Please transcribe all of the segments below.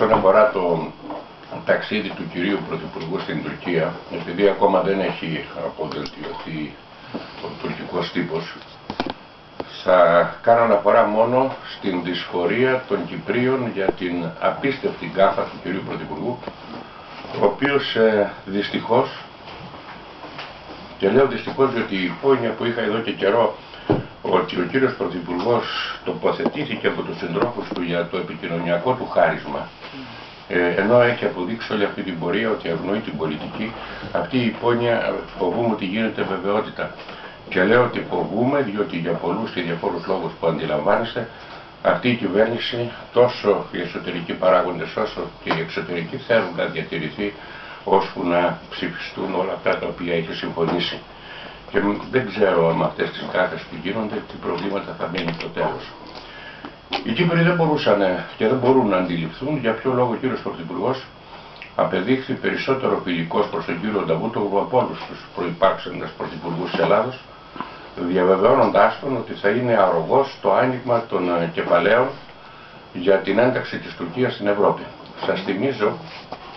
όσον αφορά το ταξίδι του κυρίου Πρωθυπουργού στην Τουρκία, επειδή ακόμα δεν έχει αποδελτιωθεί ο τουρκικός τύπος, θα κάνω αναφορά μόνο στην δυσφορία των Κυπρίων για την απίστευτη γκάφα του κυρίου Πρωθυπουργού, ο οποίος ε, δυστυχώς, και λέω δυστυχώς διότι η υπόνοια που είχα εδώ και καιρό ότι ο κύριος Πρωθυπουργός τοποθετήθηκε από τους συντρόφους του για το επικοινωνιακό του χάρισμα ε, ενώ έχει αποδείξει όλη αυτή την πορεία ότι ευνοεί την πολιτική, αυτή η υπόνοια φοβούμαι ότι γίνεται βεβαιότητα. Και λέω ότι φοβούμε διότι για πολλούς και διαφόρους λόγους που αντιλαμβάνεστε αυτή η κυβέρνηση τόσο οι εσωτερικοί παράγοντες όσο και οι εξωτερικοί θέλουν να διατηρηθεί ώσπου να ψηφιστούν όλα αυτά τα οποία έχει συμφωνήσει. Και δεν ξέρω με αυτές τις κάρτες που γίνονται τι προβλήματα θα μείνουν στο τέλος. Οι Κύπροι δεν μπορούσαν και δεν μπορούν να αντιληφθούν για ποιο λόγο ο κύριος Πρωθυπουργός απεδείχθη περισσότερο φιλικός προς τον κύριο Νταβούτογλου από όλους τους προϋπάρξαντες πρωθυπουργούς της Ελλάδος, διαβεβαιώνοντάς τον ότι θα είναι αρρωγός στο άνοιγμα των ε, κεφαλαίων για την ένταξη της Τουρκίας στην Ευρώπη. Σας θυμίζω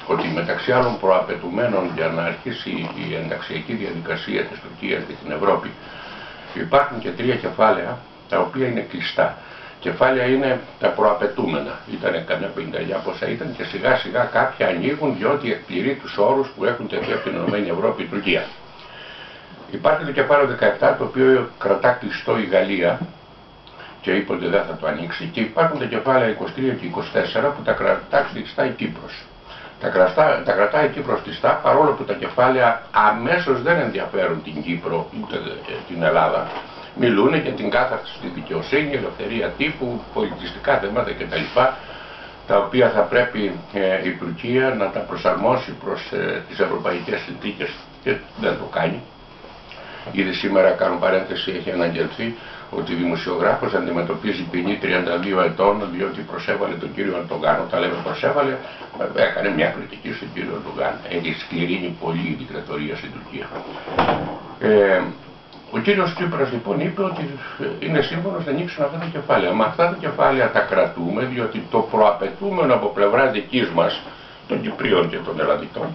ότι μεταξύ άλλων προαπαιτουμένων για να αρχίσει η ενταξιακή διαδικασία της Τουρκίας για την Ευρώπη υπάρχουν και τρία κεφάλαια τα οποία είναι κλειστά. Κεφάλαια είναι τα προαπαιτούμενα. Ήταν κανένα πενταλιά πόσα ήταν και σιγά σιγά κάποια ανοίγουν διότι εκπληρεί τους όρους που έχουν τεθεί από την Ηνωμένη Ευρώπη η Τουρκία. Υπάρχει το κεφάλαιο 17 το οποίο κρατά κλειστό η Γαλλία και είπε ότι δεν θα το ανοίξει και υπάρχουν τα κεφάλαια 23 και 24 που τα κρατά κλειστά η Κύπρος. Τα, κρατά, τα κρατάει η Κύπρος κλειστά παρόλο που τα κεφάλαια αμέσως δεν ενδιαφέρουν την Κύπρο ούτε την Ελλάδα. Μιλούν για την κάθαρση στη δικαιοσύνη, ελευθερία τύπου, πολιτιστικά θέματα κτλ. τα οποία θα πρέπει ε, η Τουρκία να τα προσαρμόσει προς ε, τις ευρωπαϊκές συνθήκες και δεν το κάνει. Ήδη σήμερα κάνω παρένθεση, έχει αναγγελθεί ότι ο δημοσιογράφος αντιμετωπίζει ποινή 32 ετών διότι προσέβαλε τον κύριο Αντογκάν. Όταν λέμε προσέβαλε, έκανε μια κριτική στον κύριο Αντογκάν. Έχει σκληρύνει πολύ η δικτατορία στην Τουρκία. Ε, ο κύριος Τσίπρας λοιπόν είπε ότι είναι σύμφωνος να ανοίξουν αυτά τα κεφάλαια. Μα αυτά τα κεφάλαια τα κρατούμε διότι το προαπαιτούμενο από πλευρά δικής μας, των Κυπρίων και των Ελλαδιτών,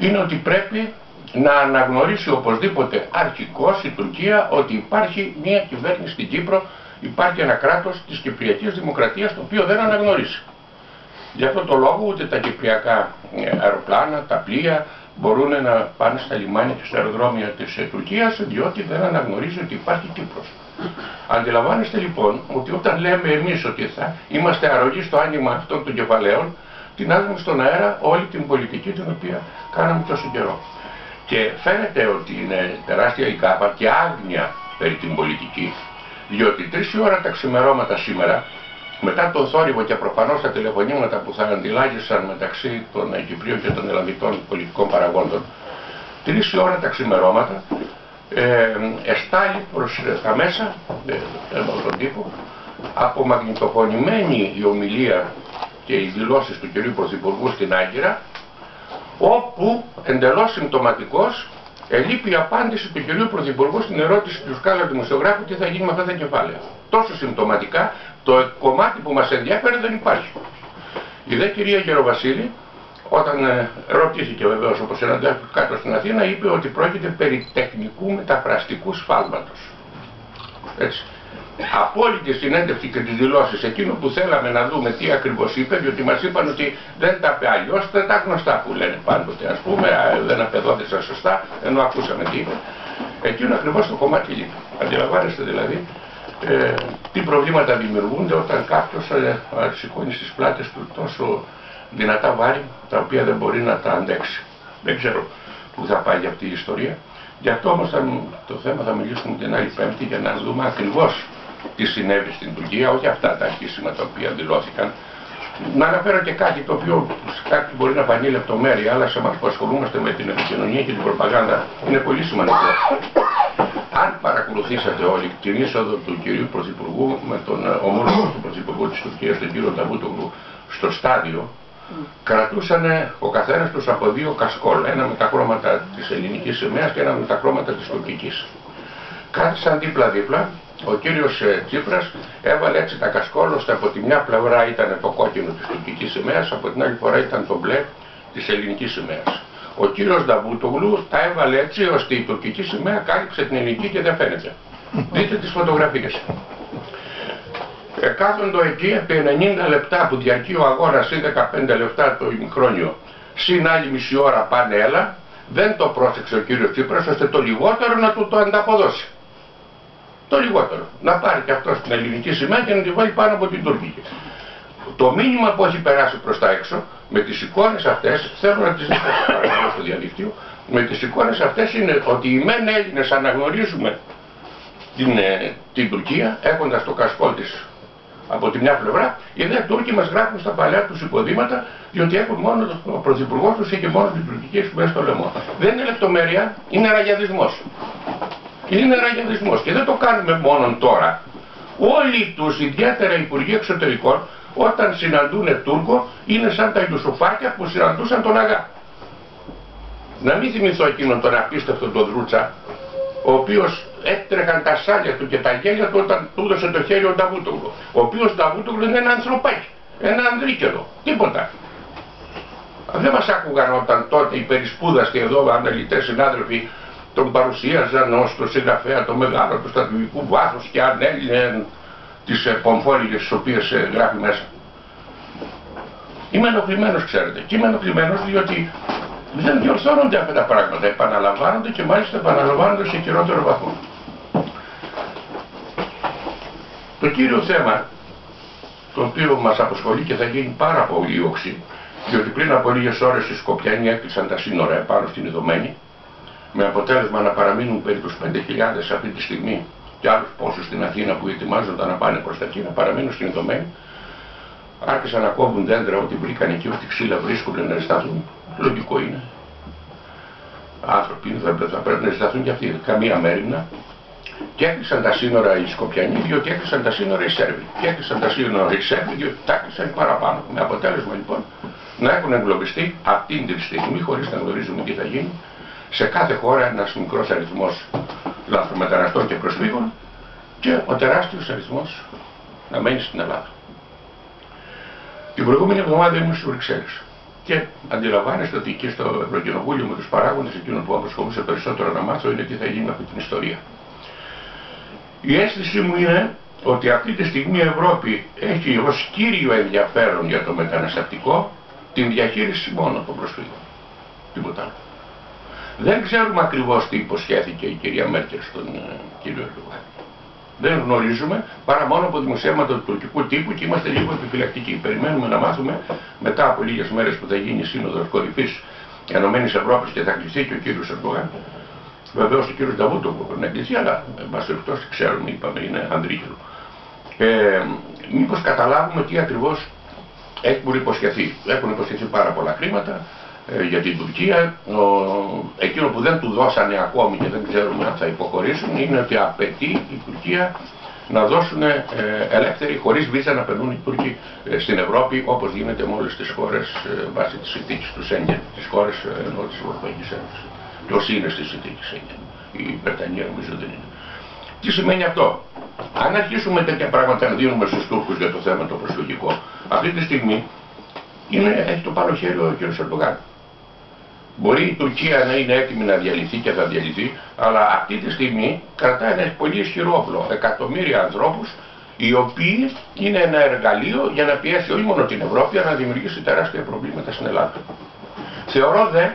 είναι ότι πρέπει να αναγνωρίσει οπωσδήποτε αρχικώς η Τουρκία ότι υπάρχει μια κυβέρνηση στην Κύπρο, υπάρχει ένα κράτος της Κυπριακής Δημοκρατίας το οποίο δεν αναγνωρίσει. Γι' αυτό το λόγο ούτε τα κυπριακά ε, αεροπλάνα, τα πλοία μπορούν να πάνε στα λιμάνια και στα αεροδρόμια της ε, Τουρκίας διότι δεν αναγνωρίζει ότι υπάρχει Κύπρος. Αντιλαμβάνεστε λοιπόν ότι όταν λέμε εμείς ότι θα είμαστε αρρωγοί στο άνοιγμα αυτών των κεφαλαίων, την στον αέρα όλη την πολιτική την οποία κάναμε τόσο καιρό. Και φαίνεται ότι είναι τεράστια η κάπα και άγνοια περί την πολιτική, διότι τρεις ώρα τα ξημερώματα σήμερα, μετά τον θόρυβο και προφανώς τα τηλεφωνήματα που θα αντιλάγησαν μεταξύ των Κυπρίων και των Ελλαδικών πολιτικών παραγόντων, τρεις ώρα τα ξημερώματα, ε, εστάλει προς τα μέσα, ε, τον τύπο, απομαγνητοφωνημένη η ομιλία και οι δηλώσεις του κυρίου Πρωθυπουργού στην Άγκυρα, όπου εντελώς συμπτωματικός ελείπει η απάντηση του κυρίου Πρωθυπουργού στην ερώτηση του Σκάλα δημοσιογράφου τι θα γίνει με αυτά τα κεφάλαια. Τόσο συμπτωματικά το κομμάτι που μας ενδιαφέρει δεν υπάρχει. Η δε κυρία Γεροβασίλη όταν ε, ρωτήθηκε βεβαίως όπως ένα κάτω στην Αθήνα είπε ότι πρόκειται περί τεχνικού μεταφραστικού σφάλματος. Έτσι απόλυτη συνέντευξη και τις δηλώσεις εκείνο που θέλαμε να δούμε τι ακριβώς είπε διότι μας είπαν ότι δεν τα είπε αλλιώς δεν τα γνωστά που λένε πάντοτε ας πούμε δεν απεδόντησαν σωστά ενώ ακούσαμε τι είπε. Εκείνο ακριβώς το κομμάτι λείπει αντιλαμβάνεστε δηλαδή ε, τι προβλήματα δημιουργούνται όταν κάποιος ε, σηκώνει στις πλάτες του τόσο δυνατά βάρη τα οποία δεν μπορεί να τα αντέξει. Δεν ξέρω που θα πάει αυτή η ιστορία. Γι' αυτό όμως το θέμα θα μιλήσουμε την άλλη πέμπτη για να δούμε ακριβώς τι συνέβη στην Τουρκία, όχι αυτά τα αρχίσιμα τα οποία δηλώθηκαν. Να αναφέρω και κάτι το οποίο κάτι μπορεί να φανεί λεπτομέρεια, αλλά σε εμάς που ασχολούμαστε με την επικοινωνία και την προπαγάνδα είναι πολύ σημαντικό. Αν παρακολουθήσατε όλη την είσοδο του κυρίου Πρωθυπουργού με τον ομόλογο του Πρωθυπουργού της Τουρκίας, τον κύριο Νταβούτογλου, στο στάδιο, κρατούσαν ο καθένα του από δύο κασκόλ. Ένα με τα χρώματα τη ελληνική σημαία και ένα με τα χρώματα τη τουρκική. Και κρατούσαν ο καθένα του από δύο κασκόλ, ένα με τα χρώματα τη ελληνική σημαία και ένα με τα χρώματα τη τουρκική. Και κρατούσαν ο καθένα του από δύο κασκόλ, ένα με τα χρώματα τη ελληνική σημαία και ένα με τα χρώματα τη τουρκική. Και κρατούσαν ο καθένας τους από δύο κασκόλ, ένα με τα χρώματα της ελληνικής σημαίας και ένα με τα χρώματα της τουρκικής. Κάθισαν δίπλα-δίπλα, ο κύριος ε, Τσίπρας έβαλε έτσι τα κασκόλ ώστε από τη μια πλευρά ήταν το κόκκινο της τουρκικής σημαίας, από την άλλη φορά ήταν το μπλε της ελληνικής σημαίας. Ο κύριος Νταβούτογλου τα έβαλε έτσι ώστε η τουρκική σημαία κάλυψε την ελληνική και δεν φαίνεται. Δείτε τις φωτογραφίες. Ε, κάθοντο εκεί επί 90 λεπτά που διαρκεί ο αγώνας ή 15 λεπτά το ημικρόνιο συν άλλη μισή ώρα πάνε έλα δεν το πρόσεξε ο κύριος Τσίπρας ώστε το λιγότερο να του το ανταποδώσει. Το λιγότερο. Να πάρει και αυτός στην ελληνική σημαία και να τη βάλει πάνω από την τουρκική. Το μήνυμα που έχει περάσει προς τα έξω με τις εικόνες αυτές, θέλω να τις δείτε στο διαδίκτυο, με τις εικόνες αυτές είναι ότι οι μεν Έλληνες αναγνωρίζουμε την, ε, την Τουρκία έχοντας το κασκόλ της από τη μια πλευρά, οι δε Τούρκοι μας γράφουν στα παλιά τους υποδήματα διότι έχουν μόνο ο Πρωθυπουργός τους και μόνο την τουρκική σου στο λαιμό. Δεν είναι λεπτομέρεια, είναι ραγιαδισμός. Είναι ραγιαδισμός και δεν το κάνουμε μόνο τώρα. Όλοι τους, ιδιαίτερα οι Υπουργοί Εξωτερικών, όταν συναντούν Τούρκο, είναι σαν τα Ιουσουφάκια που συναντούσαν τον Αγά. Να μην θυμηθώ εκείνον τον απίστευτο τον Δρούτσα, ο οποίος έτρεχαν τα σάλια του και τα γέλια του όταν του έδωσε το χέρι ο Νταβούτογλου. Ο οποίος Νταβούτογλου είναι ένα ανθρωπάκι, ένα ανδρίκεδο, τίποτα. Δεν μας άκουγαν όταν τότε οι περισπούδαστοι εδώ αναλυτές συνάδελφοι τον παρουσίαζαν ως το συγγραφέα το μεγάλο του στρατηγικού βάθους και αν έγινε τις πομφόλιγες τις οποίες ε, γράφει μέσα. Είμαι ενοχλημένος ξέρετε και είμαι ενοχλημένος διότι δεν διορθώνονται αυτά τα πράγματα, επαναλαμβάνονται και μάλιστα επαναλαμβάνονται σε χειρότερο βαθμό. Το κύριο θέμα, το οποίο μας αποσχολεί και θα γίνει πάρα πολύ οξύ, διότι πριν από λίγες ώρες οι Σκοπιανοί έκλεισαν τα σύνορα επάνω στην Ιδωμένη, με αποτέλεσμα να παραμείνουν περίπου 5.000 αυτή τη στιγμή και άλλους πόσους στην Αθήνα που ετοιμάζονται να πάνε προς τα εκεί να παραμείνουν στην Ιδωμένη, άρχισαν να κόβουν δέντρα ό,τι βρήκαν εκεί, ό,τι ξύλα βρίσκουν να αισθανθούν. Λογικό είναι. Άνθρωποι θα, θα πρέπει να αισθανθούν και αυτοί. Καμία μέρημνα. Και έκλεισαν τα σύνορα οι Σκοπιανοί, διότι έκλεισαν τα σύνορα οι Σέρβοι. Και έκλεισαν τα σύνορα οι Σέρβοι, διότι τα έκλεισαν παραπάνω. Με αποτέλεσμα λοιπόν να έχουν εγκλωβιστεί αυτή την στιγμή, χωρίς να γνωρίζουμε τι θα γίνει, σε κάθε χώρα ένας μικρός αριθμός λαθρομεταναστών και προσφύγων και ο τεράστιος αριθμός να μένει στην Ελλάδα. Την προηγούμενη εβδομάδα ήμουν στις Βρυξέλλες. Και αντιλαμβάνεστε ότι εκεί στο Ευρωκοινοβούλιο με τους παράγοντες, εκείνο που απασχολούσε περισσότερο να μάθω είναι τι θα γίνει με αυτή την ιστορία. Η αίσθησή μου είναι ότι αυτή τη στιγμή η Ευρώπη έχει ως κύριο ενδιαφέρον για το μεταναστευτικό την διαχείριση μόνο των προσφύγων. Τίποτα άλλο. Δεν ξέρουμε ακριβώς τι υποσχέθηκε η κυρία Μέρκελ στον ε, κύριο Ερντογάν δεν γνωρίζουμε παρά μόνο από δημοσιεύματα του τουρκικού τύπου και είμαστε λίγο επιφυλακτικοί. Περιμένουμε να μάθουμε μετά από λίγες μέρες που θα γίνει η Σύνοδος Κορυφής Ενωμένης Ευρώπης και θα κλειστεί και ο κύριος Ερντογάν. Βεβαίως ο κύριος Νταβούτο μπορεί να κλειστεί, αλλά εν πάση περιπτώσει ξέρουμε, είπαμε, είναι ανδρίκελο. Ε, Μήπως καταλάβουμε τι ακριβώς έχουν υποσχεθεί. Έχουν υποσχεθεί πάρα πολλά χρήματα, ε, για την Τουρκία. Ο, εκείνο που δεν του δώσανε ακόμη και δεν ξέρουμε αν θα υποχωρήσουν είναι ότι απαιτεί η Τουρκία να δώσουν ε, ελεύθερη χωρίς βίζα να περνούν οι Τούρκοι ε, στην Ευρώπη όπως γίνεται με όλες τις χώρες ε, βάσει της συνθήκης του Σέγγεν, τις χώρες ε, ενώ της Ευρωπαϊκής Ένωσης. Ποιος είναι στη συνθήκη Σέγγεν; Η Βρετανία νομίζω δεν είναι. Τι σημαίνει αυτό; Αν αρχίσουμε τέτοια πράγματα να δίνουμε στους Τούρκους για το θέμα το προσφυγικό, αυτή τη στιγμή είναι, έχει το πάνω χέρι ο κ. Ερντογάν. Μπορεί η Τουρκία να είναι έτοιμη να διαλυθεί και θα διαλυθεί, αλλά αυτή τη στιγμή κρατάει ένα πολύ ισχυρό όπλο. Εκατομμύρια ανθρώπους οι οποίοι είναι ένα εργαλείο για να πιέσει όχι μόνο την Ευρώπη, αλλά να δημιουργήσει τεράστια προβλήματα στην Ελλάδα. Θεωρώ δε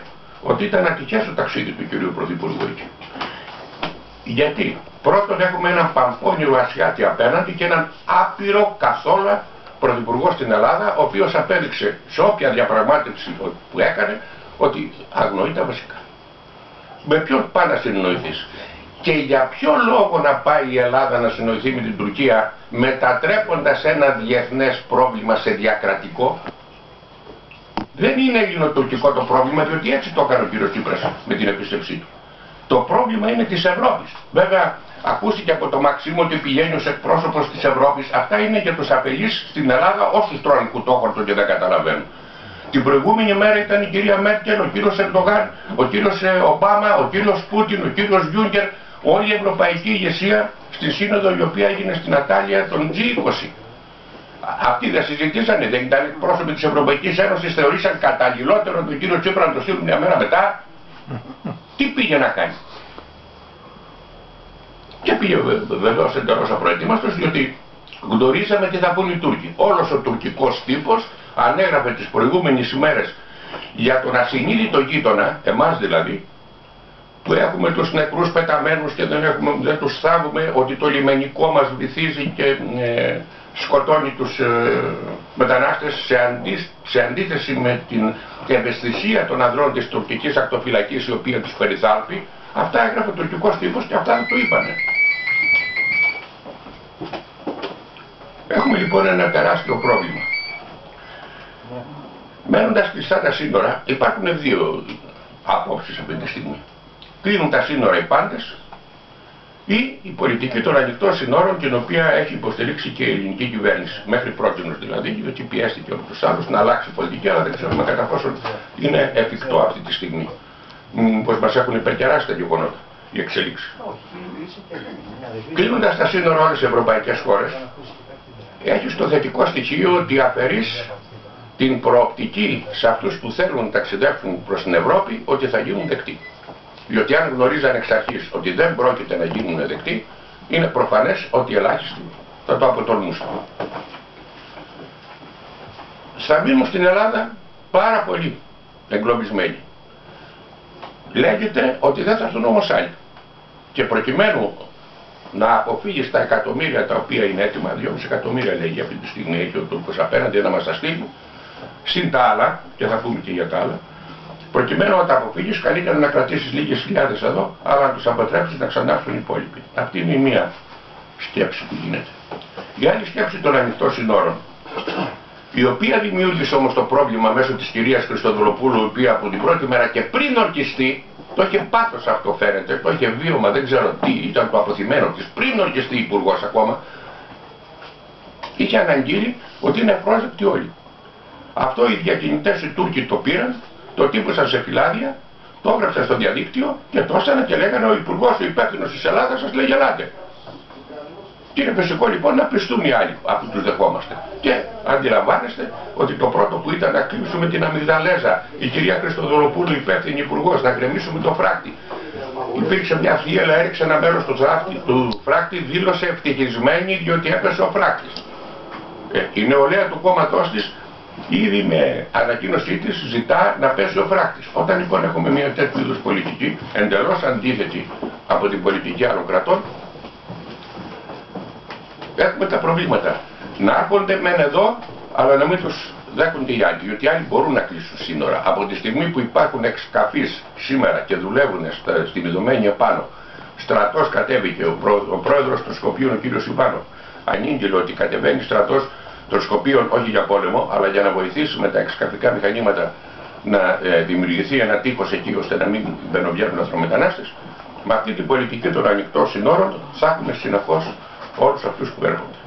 ότι ήταν ατυχές το ταξίδι του κυρίου Πρωθυπουργού εκεί. Γιατί; Πρώτον έχουμε έναν παμπώνιο Ασιάτη απέναντι και έναν άπειρο καθόλου Πρωθυπουργό στην Ελλάδα, ο οποίος απέδειξε σε όποια διαπραγμάτευση που έκανε ότι αγνοεί τα βασικά. Με ποιον πάει να συνεννοηθείς. Και για ποιο λόγο να πάει η Ελλάδα να συνοηθεί με την Τουρκία μετατρέποντας ένα διεθνές πρόβλημα σε διακρατικό; Δεν είναι ελληνοτουρκικό το πρόβλημα διότι έτσι το έκανε ο κύριος Τσίπρας με την επίσκεψή του. Το πρόβλημα είναι της Ευρώπης. Βέβαια ακούστηκε από το Μαξίμο ότι πηγαίνει ως εκπρόσωπος της Ευρώπης. Αυτά είναι για τους απελείς στην Ελλάδα όσους τρώνε κουτόχορτο και δεν καταλαβαίνουν. Την προηγούμενη μέρα ήταν η κυρία Μέρκελ, ο κύριος Ερντογάν, ο κύριος ε, Ομπάμα, ο κύριος Πούτιν, ο κύριος Γιούγκερ, όλη η ευρωπαϊκή ηγεσία στη σύνοδο η οποία έγινε στην Ατάλια των G20. Αυτοί δεν συζητήσανε, δεν ήταν πρόσωποι της Ευρωπαϊκής Ένωσης, θεωρήσαν καταλληλότερο τον κύριο Τσίπρα να το στείλουν μια μέρα μετά. Τι πήγε να κάνει; Και πήγε βεβαίως εντελώς απροετοίμαστος, διότι γνωρίζαμε τι θα πούν οι Τούρκοι. Όλος ο τουρκικός τύπος ανέγραφε τις προηγούμενες ημέρες για τον ασυνείδητο γείτονα, εμάς δηλαδή, που έχουμε τους νεκρούς πεταμένους και δεν, έχουμε, δεν τους θάβουμε, ότι το λιμενικό μας βυθίζει και ε, σκοτώνει τους ε, μετανάστες σε, αντί, σε αντίθεση με την ευαισθησία των ανδρών της τουρκικής ακτοφυλακής η οποία τους περιθάλπει, αυτά έγραφε ο τουρκικός τύπος και αυτά το είπανε. Έχουμε λοιπόν ένα τεράστιο πρόβλημα. Μένοντας κλειστά τα σύνορα υπάρχουν δύο απόψεις αυτή τη στιγμή κλείνουν τα σύνορα οι πάντες ή η πολιτική των ανοιχτών σύνορων την οποία έχει υποστηρίξει και η ελληνική κυβέρνηση μέχρι πρώτη δηλαδή γιατί πιέστηκε από τους άλλους να αλλάξει πολιτική αλλά δεν ξέρουμε κατά πόσο είναι εφικτό αυτή τη στιγμή πως μας έχουν υπερκεράσει τα γεγονότα η εξέλιξη. Κλείνοντας τα σύνορα όλες οι ευρωπαϊκές χώρες έχει το θετικό στοιχείο ότι αφαιρείς την προοπτική σε αυτούς που θέλουν να ταξιδεύουν προς την Ευρώπη ότι θα γίνουν δεκτοί. Διότι αν γνωρίζαν εξ αρχής ότι δεν πρόκειται να γίνουν δεκτοί, είναι προφανές ότι ελάχιστοι θα το αποτολμούσαν. Θα μείνουν στην Ελλάδα πάρα πολύ εγκλωβισμένοι. Λέγεται ότι δεν θα έρθουν όμως άλλοι. Και προκειμένου να αποφύγεις τα εκατομμύρια τα οποία είναι έτοιμα, 2,5 εκατομμύρια λέγει αυτή τη στιγμή έχει ο Τούρκος απέναντι να μας τα στείλει, συν τα άλλα, και θα πούμε και για τα άλλα, Προκειμένου να τα αποφύγεις, καλύτερα να κρατήσεις λίγες χιλιάδες εδώ, αλλά να τους αποτρέψεις να ξανάρθουν οι υπόλοιποι. Αυτή είναι η μία σκέψη που γίνεται. Η άλλη σκέψη των ανοιχτών συνόρων, η οποία δημιούργησε όμως το πρόβλημα μέσω της κυρίας Χριστοδουλοπούλου, η οποία από την πρώτη μέρα και πριν ορκιστεί, το είχε πάθος αυτό φαίνεται, το είχε βίωμα, δεν ξέρω τι, ήταν το αποθυμένο της, πριν ορκιστεί υπουργός ακόμα, είχε αναγγείλει ότι είναι πρόσδεκτοι όλοι. Αυτό οι διακινητές οι Τούρκοι το πήραν το τύπωσαν σε φυλάδια, το έγραψαν στο διαδίκτυο και το έσανα και λέγανε ο υπουργός ο υπεύθυνος της Ελλάδας σας λέει γελάτε. Και είναι φυσικό λοιπόν να πιστούν οι άλλοι αφού τους δεχόμαστε. Και αντιλαμβάνεστε ότι το πρώτο που ήταν να κλείσουμε την αμυγδαλέζα, η κυρία Χριστοδωροπούλου υπεύθυνη υπουργός, να γκρεμίσουμε το φράκτη. Υπήρξε μια θύελα, έριξε ένα μέρος του, του φράκτη, δήλωσε ευτυχισμένη διότι έπεσε ο φράκτη. Ε, η νεολαία του κόμματός της ήδη με ανακοίνωσή της ζητά να πέσει ο φράκτης. Όταν λοιπόν έχουμε μια τέτοιου είδους πολιτική, εντελώς αντίθετη από την πολιτική άλλων κρατών, έχουμε τα προβλήματα. Να έρχονται μεν εδώ, αλλά να μην τους δέχονται οι άλλοι, διότι οι άλλοι μπορούν να κλείσουν σύνορα. Από τη στιγμή που υπάρχουν εξκαφείς σήμερα και δουλεύουν στην ειδωμένη επάνω, στρατός κατέβηκε, ο, πρό, ο πρόεδρος του Σκοπίου, ο κύριος Ιβάνο, ανήγγειλε ότι κατεβαίνει στρατός των Σκοπίων όχι για πόλεμο, αλλά για να βοηθήσουμε τα εξκαφικά μηχανήματα να ε, δημιουργηθεί ένα τείχος εκεί ώστε να μην μπαινοβγαίνουν αστρομετανάστες, με αυτή την πολιτική των ανοιχτών συνόρων θα έχουμε συνεχώς όλους αυτούς που έρχονται.